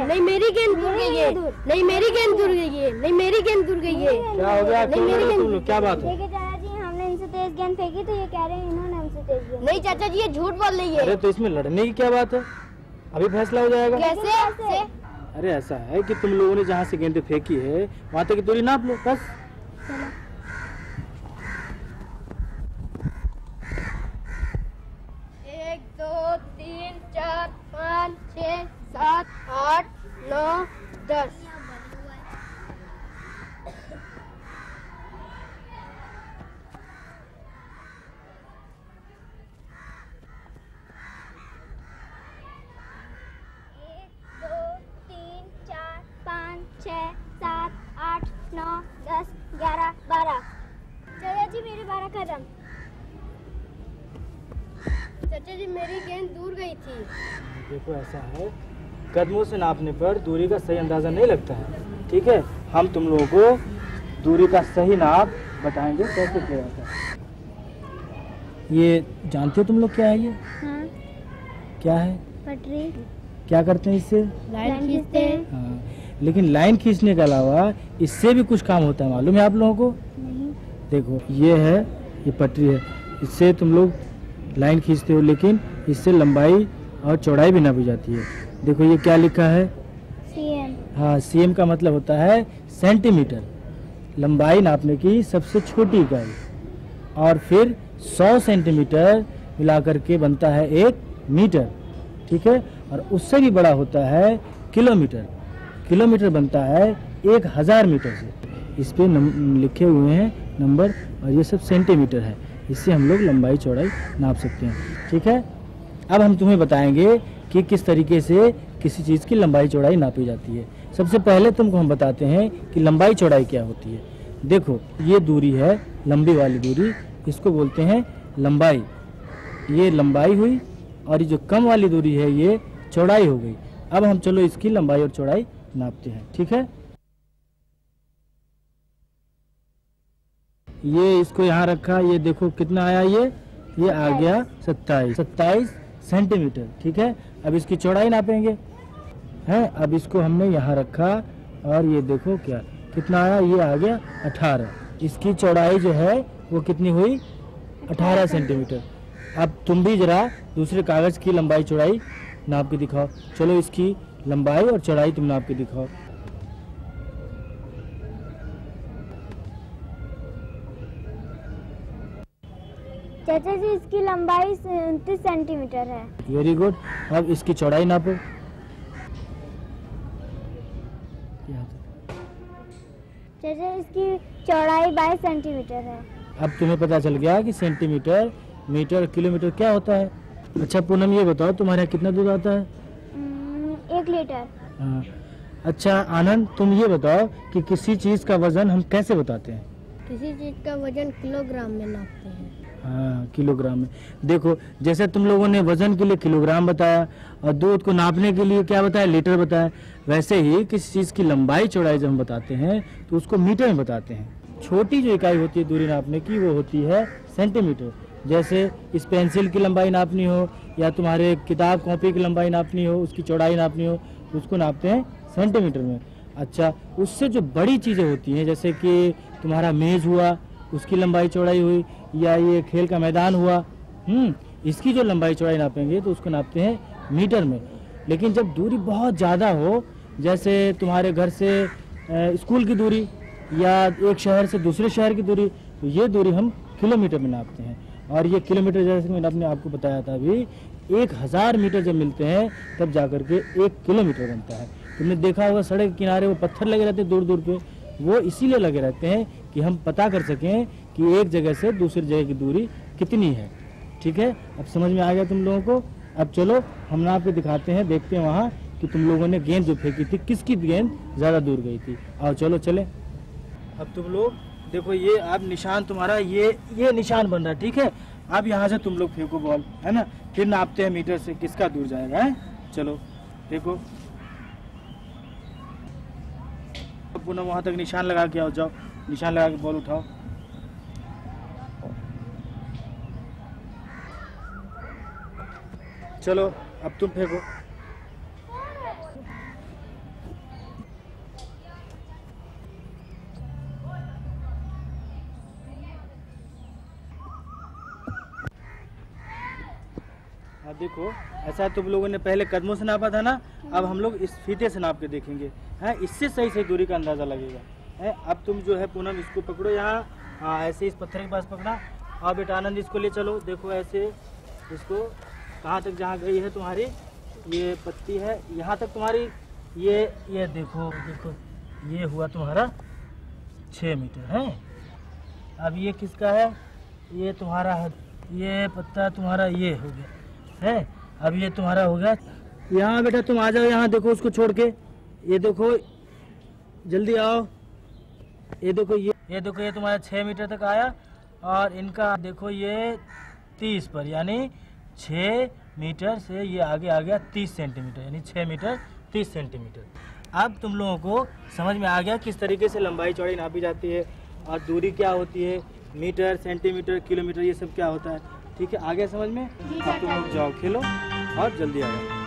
मेरी गेंद गई है। नहीं मेरी गेंद दूर गई है। नहीं मेरी गेंद दूर गई है। नहीं मेरी गेंद दूर गई है। क्या हो गया? क्यों लड़े तुम लोग। क्या बात है? देखिए चाचा जी हमने इनसे तेज गेंद फेंकी तो ये कह रहे हैं इन्होंने हमसे तेज गेंद नहीं चाचा जी ये झूठ बोल रही अरे है तो इसमें लड़ने की क्या बात है? अभी फैसला हो जाएगा। कैसे? अरे ऐसा है कि तुम लोगों ने जहाँ से गेंद फेंकी है वहाँ तक की दूरी नाप लो बस। एक दो तीन चार पाँच छः सात आठ नौ दस। एक दो तीन चार पाँच छः सात आठ नौ दस ग्यारह बारह। चाचा जी मेरे बारह कदम चाचा जी मेरी गेंद दूर गई थी। देखो ऐसा है। कदमों से नापने पर दूरी का सही अंदाज़ा नहीं लगता है। ठीक है? हम तुम लोगों को दूरी का सही नाप बताएँगे कैसे किया जाता है। ये जानते हो तुम लोग क्या है ये? हाँ। क्या है? पटरी। क्या करते हैं इससे? लाइन खींचते हैं। हाँ। लेकिन लाइन खींचने के अलावा इससे भी कुछ काम होता है मालूम है आप लोगों को? नहीं। देखो ये है ये पटरी है। इससे तुम लोग लाइन खींचते हो लेकिन इससे लंबाई और चौड़ाई भी नापी जाती है। देखो ये क्या लिखा है? सीएम। हाँ सीएम का मतलब होता है सेंटीमीटर। लंबाई नापने की सबसे छोटी इकाई। और फिर 100 सेंटीमीटर मिलाकर के बनता है एक मीटर ठीक है? और उससे भी बड़ा होता है किलोमीटर। किलोमीटर बनता है एक हज़ार मीटर से। इस पे नम, लिखे हुए हैं नंबर और ये सब सेंटीमीटर है। इससे हम लोग लंबाई चौड़ाई नाप सकते हैं ठीक है? अब हम तुम्हें बताएँगे कि किस तरीके से किसी चीज़ की लंबाई चौड़ाई नापी जाती है। सबसे पहले तुमको हम बताते हैं कि लंबाई चौड़ाई क्या होती है। देखो, ये दूरी है, लंबी वाली दूरी, इसको बोलते हैं लंबाई। ये लंबाई हुई और ये जो कम वाली दूरी है, ये चौड़ाई हो गई। अब हम चलो इसकी लंबाई और चौड़ाई नापते हैं, ठीक है? ये इसको यहाँ रखा, ये देखो कितना आया ये? ये आ गया सत्ताईस। सत्ताईस सेंटीमीटर, ठीक है? अब इसकी चौड़ाई नापेंगे। है? अब इसको हमने यहाँ रखा और ये देखो क्या, कितना आया? ये आ गया अठारह। इसकी चौड़ाई जो है, वो कितनी हुई? अठारह सेंटीमीटर। अब तुम भी जरा दूसरे कागज़ की लंबाई चौड़ाई नाप के दिखाओ। चलो इसकी लंबाई और चौड़ाई तुम नाप के दिखाओ। चाचा जी इसकी लंबाई उनतीस सेंटीमीटर है। वेरी गुड अब इसकी चौड़ाई नापो। चाचा इसकी चौड़ाई बाईस सेंटीमीटर है। अब तुम्हें पता चल गया कि सेंटीमीटर मीटर किलोमीटर क्या होता है। अच्छा पूनम ये बताओ तुम्हारे यहाँ कितना दूध आता है? एक लीटर। हाँ। अच्छा आनंद तुम ये बताओ कि किसी चीज़ का वज़न हम कैसे बताते हैं? किसी चीज़ का वज़न किलोग्राम में नापते हैं। हाँ किलोग्राम में देखो, जैसे तुम लोगों ने वज़न के लिए किलोग्राम बताया और दूध को नापने के लिए क्या बताया? लीटर बताया। वैसे ही किसी चीज़ की लंबाई चौड़ाई जब हम बताते हैं तो उसको मीटर में बताते हैं। छोटी जो इकाई होती है दूरी नापने की, वो होती है सेंटीमीटर। जैसे इस पेंसिल की लंबाई नापनी हो या तुम्हारे किताब कॉपी की लंबाई नापनी हो, उसकी चौड़ाई नापनी हो, उसको नापते हैं सेंटीमीटर में। अच्छा उससे जो बड़ी चीज़ें होती हैं, जैसे कि तुम्हारा मेज हुआ उसकी लंबाई चौड़ाई हुई या ये खेल का मैदान हुआ हम्म इसकी जो लंबाई चौड़ाई नापेंगे तो उसको नापते हैं मीटर में। लेकिन जब दूरी बहुत ज़्यादा हो, जैसे तुम्हारे घर से स्कूल की दूरी या एक शहर से दूसरे शहर की दूरी तो ये दूरी हम किलोमीटर में नापते हैं। और ये किलोमीटर जैसे मैंने अपने आपको बताया था अभी, एक हज़ार मीटर जब मिलते हैं, तब जाकर के एक किलोमीटर बनता है। तुमने देखा होगा, सड़क किनारे वो पत्थर लगे रहते दूर दूर पे। वो इसीलिए लगे रहते हैं कि हम पता कर सकें कि एक जगह से दूसरी जगह की दूरी कितनी है। ठीक है? अब समझ में आ गया तुम लोगों को? अब चलो, हम आपको दिखाते हैं, देखते हैं वहाँ कि तुम लोगों ने गेंद जो फेंकी थी, किसकी गेंद ज़्यादा दूर गई थी। आओ चलो, चले। अब तुम लोग, देखो ये, अब निशान तुम्हारा, ये ये निशान बन रहा है, ठीक है? अब यहाँ से तुम लोग फेंको बॉल, है ना? फिर नापते हैं मीटर से किसका दूर जाएगा, है? चलो, देखो। पुनः वहाँ तक निशान लगा के आओ, जाओ। निशान लगा के बॉल उठाओ। चलो, अब तुम फेंको अब देखो। ऐसा तुम लोगों ने पहले कदमों से नापा था ना, अब हम लोग इस फीते से नाप के देखेंगे। है, इससे सही सही दूरी का अंदाज़ा लगेगा। है, अब तुम जो है पूनम इसको पकड़ो यहाँ। हाँ ऐसे इस पत्थर के पास पकड़ा। और बेटा आनंद इसको ले चलो। देखो ऐसे इसको कहाँ तक जहाँ गई है तुम्हारी। ये पत्ती है, यहाँ तक तुम्हारी। ये ये देखो देखो। ये हुआ तुम्हारा छः मीटर, है? अब ये किसका है? ये तुम्हारा है, ये पत्ता तुम्हारा ये हो गया। है? अब ये तुम्हारा हो गया। यहाँ बेटा तुम आ जाओ, यहाँ देखो उसको छोड़ के। ये देखो, जल्दी आओ। ये देखो, ये ये देखो, ये तुम्हारा छः मीटर तक आया और इनका देखो ये तीस पर, यानी छः मीटर से ये आगे आ गया तीस सेंटीमीटर, यानी छः मीटर तीस सेंटीमीटर। अब तुम लोगों को समझ में आ गया किस तरीके से लंबाई चौड़ाई नापी जाती है और दूरी क्या होती है, मीटर, सेंटीमीटर, किलोमीटर, ये सब क्या होता है। ठीक है आ गया समझ में? अब तुम लोग जाओ खेलो और जल्दी आ जाओ।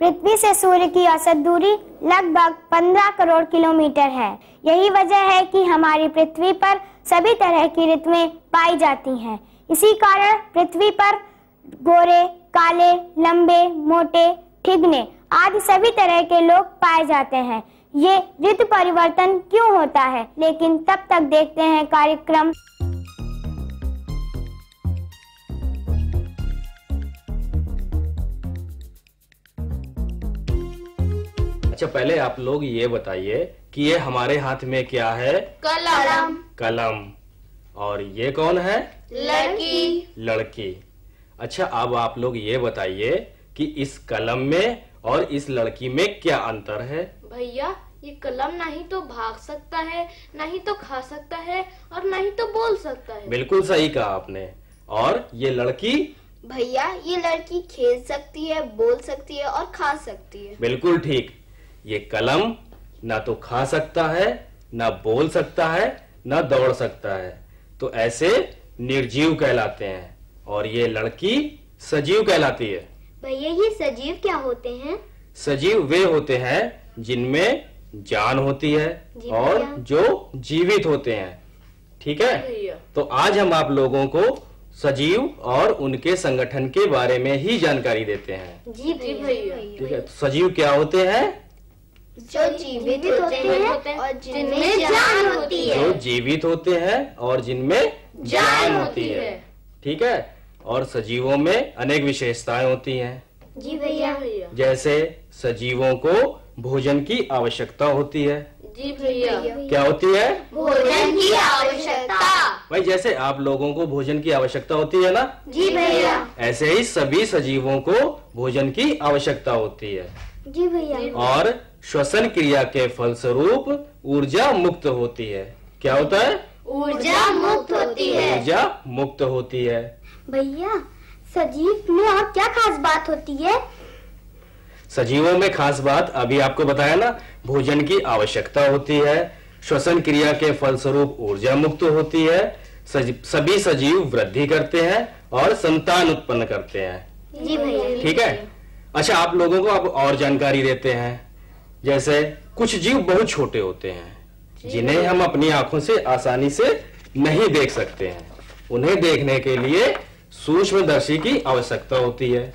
पृथ्वी से सूर्य की औसत दूरी लगभग 15 करोड़ किलोमीटर है। यही वजह है कि हमारी पृथ्वी पर सभी तरह की ऋतुएँ पाई जाती हैं। इसी कारण पृथ्वी पर गोरे, काले, लंबे, मोटे, ठिगने आदि सभी तरह के लोग पाए जाते हैं। ये ऋतु परिवर्तन क्यों होता है? लेकिन तब तक देखते हैं कार्यक्रम। अच्छा पहले आप लोग ये बताइए कि ये हमारे हाथ में क्या है? कलम। कलम। और ये कौन है? लड़की। लड़की। अच्छा अब आप लोग ये बताइए कि इस कलम में और इस लड़की में क्या अंतर है? भैया ये कलम ना ही तो भाग सकता है ना ही तो खा सकता है और ना ही तो बोल सकता है। बिल्कुल सही कहा आपने। और ये लड़की? भैया ये लड़की खेल सकती है बोल सकती है और खा सकती है। बिल्कुल ठीक। ये कलम ना तो खा सकता है ना बोल सकता है ना दौड़ सकता है। तो ऐसे निर्जीव कहलाते हैं और ये लड़की सजीव कहलाती है। भैया ये सजीव क्या होते हैं? सजीव वे होते हैं जिनमें जान होती है और जो जीवित होते हैं। ठीक है? तो आज हम आप लोगों को सजीव और उनके संगठन के बारे में ही जानकारी देते हैं। जी जी भैया। ठीक है? तो सजीव क्या होते हैं? जो जीवित होते हैं और जिनमें जान होती है। जो जीवित होते हैं और जिनमें जान होती है। ठीक है? और सजीवों में अनेक विशेषताएँ होती हैं। जी भैया। भैया जैसे सजीवों को भोजन की आवश्यकता होती है। जी भैया। क्या होती है? भोजन की आवश्यकता। भाई जैसे आप लोगों को भोजन की आवश्यकता होती है ना? जी भैया। ऐसे ही सभी सजीवों को भोजन की आवश्यकता होती है। जी भैया। और श्वसन क्रिया के फलस्वरूप ऊर्जा मुक्त होती है। क्या होता है? ऊर्जा मुक्त होती है। ऊर्जा मुक्त होती है। भैया सजीव में और क्या खास बात होती है? सजीवों में खास बात अभी आपको बताया ना भोजन की आवश्यकता होती है। श्वसन क्रिया के फलस्वरूप ऊर्जा मुक्त होती है। सज- सभी सजीव वृद्धि करते हैं और संतान उत्पन्न करते हैं। जी भैया। ठीक है? अच्छा आप लोगों को अब और जानकारी देते हैं। जैसे कुछ जीव बहुत छोटे होते हैं जिन्हें हम अपनी आँखों से आसानी से नहीं देख सकते हैं। उन्हें देखने के लिए सूक्ष्मदर्शी की आवश्यकता होती है।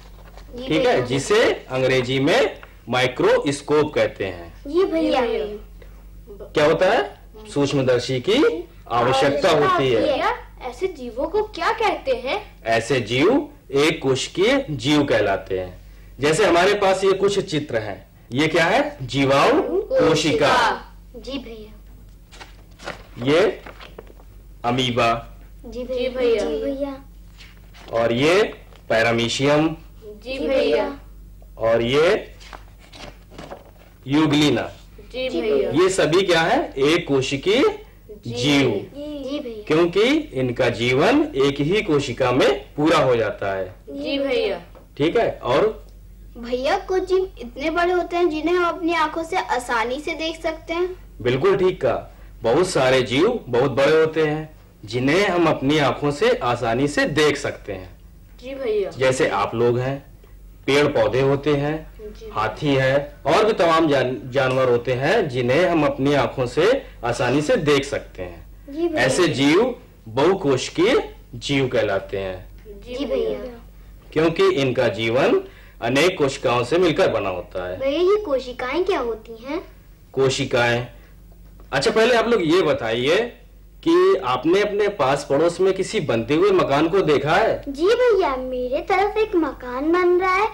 ठीक है? जिसे अंग्रेज़ी में माइक्रोस्कोप कहते हैं। जी भैया। क्या होता है? सूक्ष्मदर्शी की आवश्यकता होती है। ऐसे जीवों को क्या कहते हैं? ऐसे जीव एक कोशिकीय जीव कहलाते हैं। जैसे हमारे पास ये कुछ चित्र हैं। ये क्या है? जीवाणु कोशिका। जी भैया। ये अमीबा। जी भैया। जी भैया। और ये पैरामीशियम। जी भैया। और ये यूग्लिना। जी भैया। ये सभी क्या है? एक कोशिकी जीव। जी भैया। क्योंकि इनका जीवन एक ही कोशिका में पूरा हो जाता है। जी भैया। ठीक है? और भैया कुछ जीव इतने बड़े होते हैं जिन्हें हम अपनी आँखों से आसानी से देख सकते हैं। बिल्कुल ठीक का बहुत सारे जीव बहुत बड़े होते हैं जिन्हें हम अपनी आँखों से आसानी से देख सकते हैं। जी भैया। जैसे आप लोग हैं पेड़ पौधे होते हैं हाथी है और भी तमाम जान, जानवर होते हैं जिन्हें हम अपनी आँखों से आसानी से देख सकते हैं। ऐसे जीव बहुकोशिकीय जीव कहलाते हैं। जी भैया। क्योंकि इनका जीवन अनेक कोशिकाओं से मिलकर बना होता है। भैया ये कोशिकाएँ क्या होती हैं? कोशिकाएँ। अच्छा पहले आप लोग ये बताइए कि आपने अपने पास पड़ोस में किसी बनते हुए मकान को देखा है? जी भैया मेरे तरफ़ एक मकान बन रहा है।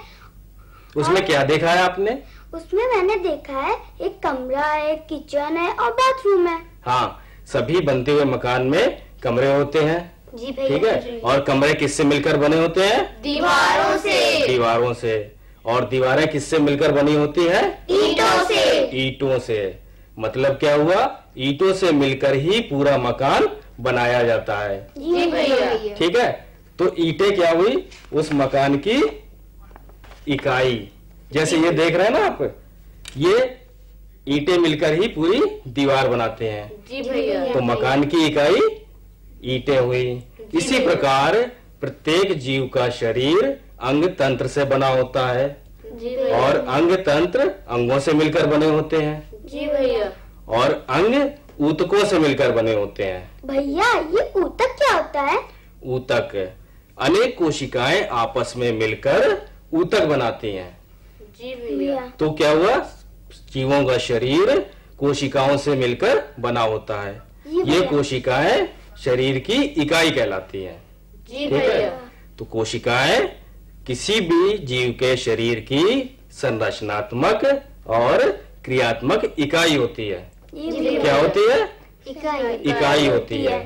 उसमें क्या देखा है आपने? उसमें मैंने देखा है एक कमरा है किचन है और बाथरूम है। हाँ सभी बनते हुए मकान में कमरे होते हैं। जी भैया ठीक है? और कमरे किससे मिलकर बने होते हैं? दीवारों से। दीवारों से। और दीवारें किससे मिलकर बनी होती हैं? ईटों से। ईंटों से। मतलब क्या हुआ? ईटों से मिलकर ही पूरा मकान बनाया जाता है। जी भैया। ठीक है? तो ईटे क्या हुई? उस मकान की इकाई। जैसे ये देख रहे हैं ना आप ये ईटे मिलकर ही पूरी दीवार बनाते हैं। जी भैया। तो मकान की इकाई ईंटें हुई। इसी प्रकार प्रत्येक जीव का शरीर अंग तंत्र से बना होता है। और अंग तंत्र अंगों से मिलकर बने होते हैं। जी भैया। और अंग ऊतकों से मिलकर बने होते हैं। भैया ये ऊतक क्या होता है? ऊतक। अनेक कोशिकाएँ आपस में मिलकर ऊतक बनाती हैं। जी भैया। तो क्या हुआ? जीवों का शरीर कोशिकाओं से मिलकर बना होता है। ये। कोशिकाएँ शरीर की इकाई कहलाती है। ठीक है? तो कोशिकाएँ किसी भी जीव के शरीर की संरचनात्मक और क्रियात्मक इकाई होती है। क्या होती है? इकाई। इकाई होती है।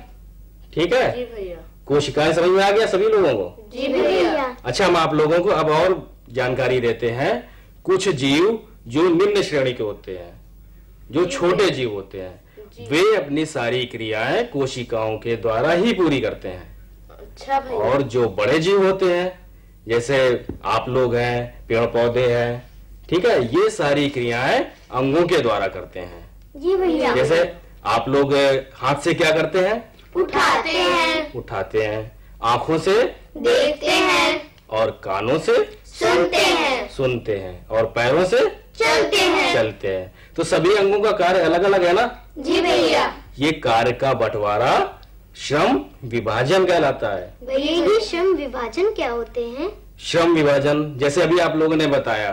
ठीक है? कोशिकाएँ समझ में आ गया सभी लोगों को? जी भैया। अच्छा हम आप लोगों को अब और जानकारी देते हैं। कुछ जीव जो निम्न श्रेणी के होते हैं जो छोटे जीव होते हैं वे अपनी सारी क्रियाएँ कोशिकाओं के द्वारा ही पूरी करते हैं। अच्छा भैया। और जो बड़े जीव होते हैं जैसे आप लोग हैं पेड़ पौधे हैं ठीक है ये सारी क्रियाएँ अंगों के द्वारा करते हैं। जी भैया। जैसे आप लोग हाथ से क्या करते हैं? उठाते हैं। उठाते हैं। आँखों से देखते हैं। और कानों से सुनते हैं। सुनते हैं। और पैरों से चलते हैं। चलते हैं। तो सभी अंगों का कार्य अलग अलग है ना? जी भैया। ये कार्य का बंटवारा श्रम विभाजन कहलाता है। भैया ये श्रम विभाजन क्या होते हैं? श्रम विभाजन जैसे अभी आप लोगों ने बताया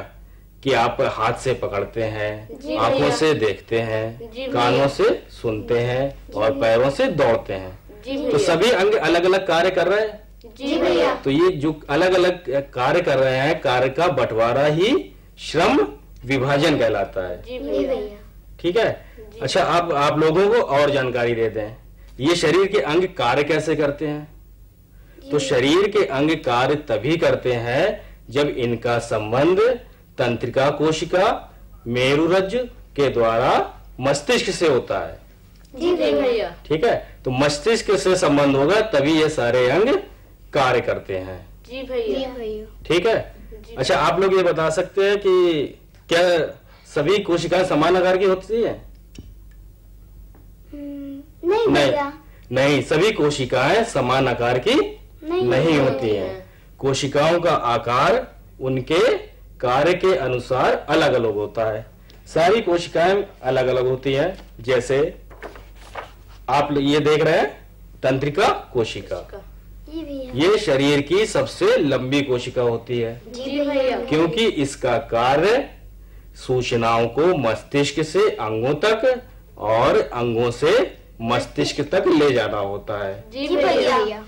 कि आप हाथ से पकड़ते हैं आँखों से देखते हैं कानों से सुनते हैं और पैरों से दौड़ते हैं। तो सभी अंग अलग अलग कार्य कर रहे हैं? जी भैया। तो ये जो अलग अलग कार्य कर रहे हैं कार्य का बंटवारा ही श्रम विभाजन कहलाता है। जी भैया। ठीक है? अच्छा आप आप लोगों को और जानकारी देते हैं। ये शरीर के अंग कार्य कैसे करते हैं? तो शरीर के अंग कार्य तभी करते हैं जब इनका संबंध तंत्रिका कोशिका मेरुरज्जु के द्वारा मस्तिष्क से होता है। जी भैया। ठीक है? तो मस्तिष्क से संबंध होगा तभी ये सारे अंग कार्य करते हैं। जी भैया। ठीक है? अच्छा आप लोग ये बता सकते हैं कि क्या सभी कोशिकाएँ समान आकार की होती है? हम्म, नहीं भैया। नहीं सभी कोशिकाएँ समान आकार की नहीं नहीं होती हैं। कोशिकाओं का आकार उनके कार्य के अनुसार अलग अलग होता है। सारी कोशिकाएँ अलग अलग होती हैं जैसे आप ये देख रहे हैं तंत्रिका कोशिका। भैया ये शरीर की सबसे लंबी कोशिका होती है। क्योंकि इसका कार्य सूचनाओं को मस्तिष्क से अंगों तक और अंगों से मस्तिष्क तक ले जाना होता है। जी भैया। भैया।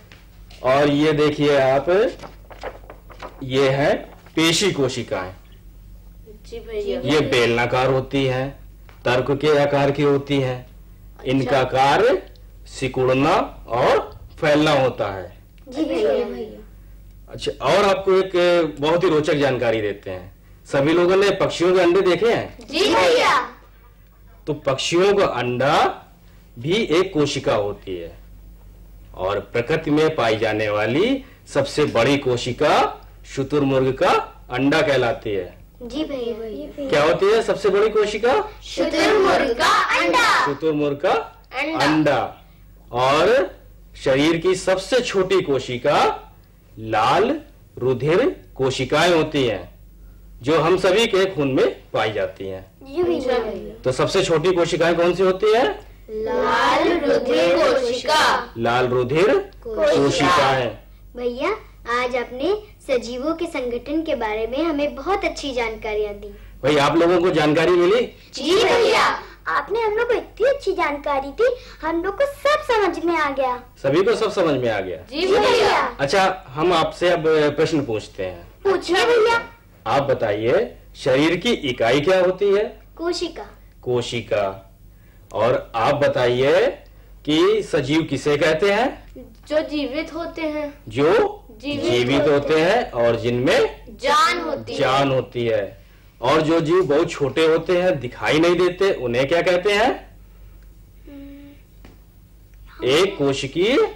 और ये देखिए आप ये है पेशी कोशिकाएँ। जी भैया। ये बेलनाकार होती हैं तर्क के आकार की होती हैं इनका कार्य सिकुड़ना और फैलना होता है। जी भैया। अच्छा और आपको एक बहुत ही रोचक जानकारी देते हैं। सभी लोगों ने पक्षियों के अंडे देखे हैं? जी भैया। तो पक्षियों का अंडा भी एक कोशिका होती है और प्रकृति में पाई जाने वाली सबसे बड़ी कोशिका शुतुरमुर्ग का अंडा कहलाती है। जी भैया। क्या होती है सबसे बड़ी कोशिका? शुतुरमुर्ग का अंडा। शुतुरमुर्ग का अंडा। अंडा। और शरीर की सबसे छोटी कोशिका लाल रुधिर कोशिकाएँ होती हैं। जो हम सभी के खून में पाई जाती हैं। तो सबसे छोटी कोशिकाएँ कौन सी होती है? लाल रुधिर कोशिका। लाल रुधिर कोशिकाएँ। भैया आज आपने सजीवों के संगठन के बारे में हमें बहुत अच्छी जानकारियाँ दी। भाई आप लोगों को जानकारी मिली? जी भैया आपने हम लोग को इतनी अच्छी जानकारी दी हम लोग को सब समझ में आ गया। सभी को सब समझ में आ गया। जी भैया। अच्छा हम आपसे अब प्रश्न पूछते हैं। पूछिए भैया। आप बताइए शरीर की इकाई क्या होती है? कोशिका। कोशिका। और आप बताइए कि सजीव किसे कहते हैं? जो जीवित होते हैं। जो जीवित जीवित होते हैं। और जिनमें जान होती है। जान होती है। और जो जीव बहुत छोटे होते हैं दिखाई नहीं देते उन्हें क्या कहते हैं? एक कोशिकीय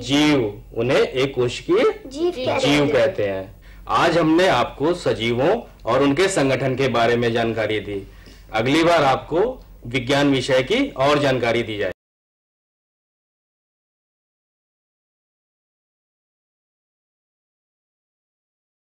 जीव। उन्हें एक कोशिकीय जीव जीव। कहते हैं। आज हमने आपको सजीवों और उनके संगठन के बारे में जानकारी दी। अगली बार आपको विज्ञान विषय की और जानकारी दी जाए